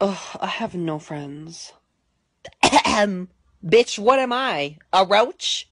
Ugh, I have no friends. Bitch, what am I? A roach?